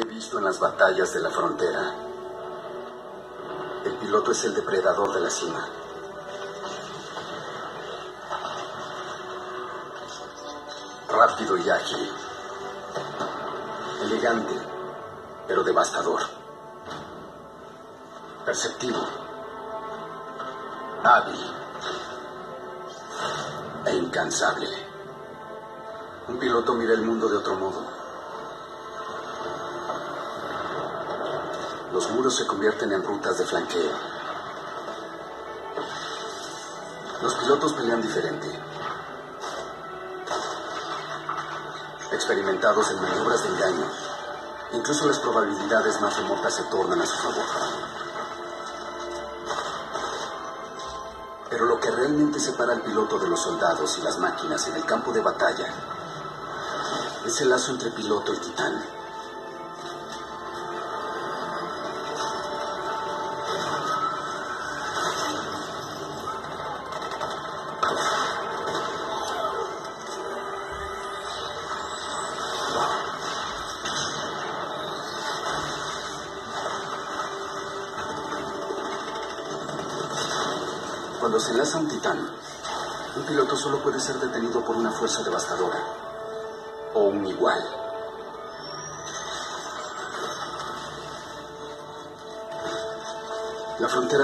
he visto en las batallas de la frontera. El piloto es el depredador de la cima. Rápido y ágil. Elegante, pero devastador. Perceptivo. Hábil. E incansable. Un piloto mira el mundo de otro modo. Los muros se convierten en rutas de flanqueo. Los pilotos pelean diferente. Experimentados en maniobras de engaño, incluso las probabilidades más remotas se tornan a su favor. Pero lo que realmente separa al piloto de los soldados y las máquinas en el campo de batalla es el lazo entre piloto y titán. Cuando se enlaza un titán, un piloto solo puede ser detenido por una fuerza devastadora o un igual. La frontera